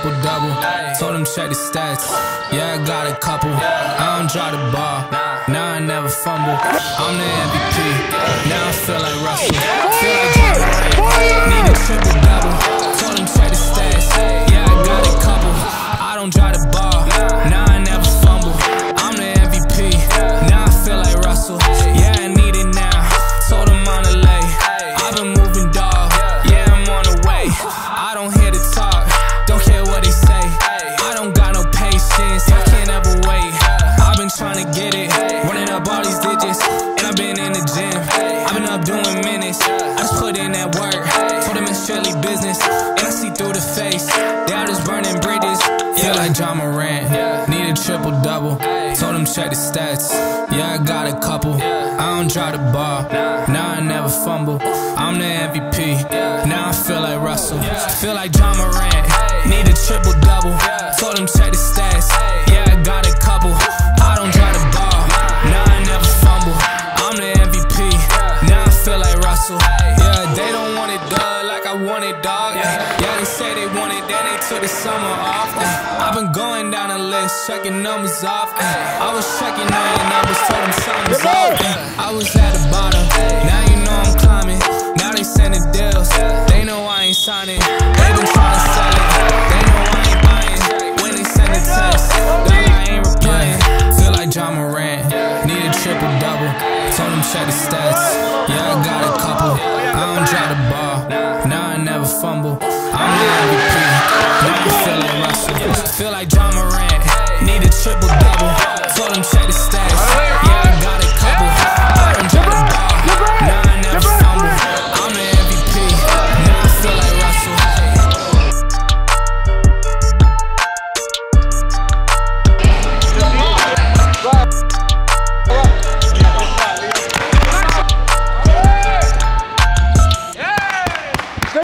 triple double. Told him check the stats. Yeah, I got a couple. I don't drop the ball. Now I never fumble. I'm the MVP. Now I feel like patience. I can't ever wait. I've been trying to get it. Running up all these digits. And I've been in the gym. I've been up doing minutes. I just put in that work. Told them it's strictly business. And I see through the face. All just burning bridges. Feel like Ja Morant. Need a triple double. Told them check the stats. Yeah, I got a couple. I don't drop the ball. Now I never fumble. I'm the MVP. Now I feel like Russell. Feel like Ja Morant. Need a triple double. Told them check the stats. Yeah, I got a couple. I don't drop the ball. Now I never fumble. I'm the MVP. Now I feel like Russell. Yeah, they don't want it done like I want it, dog. Yeah, they say they want it, then they took the summer off. I've been going down the list, checking numbers off. I was checking all your numbers, told them something's off. I was at the bottom, now you know I'm climbing. Now they sending deals, they know I ain't signing. Triple double. Told him check the stats, yeah, I got a couple. I don't drop the ball, now I never fumble. I'm the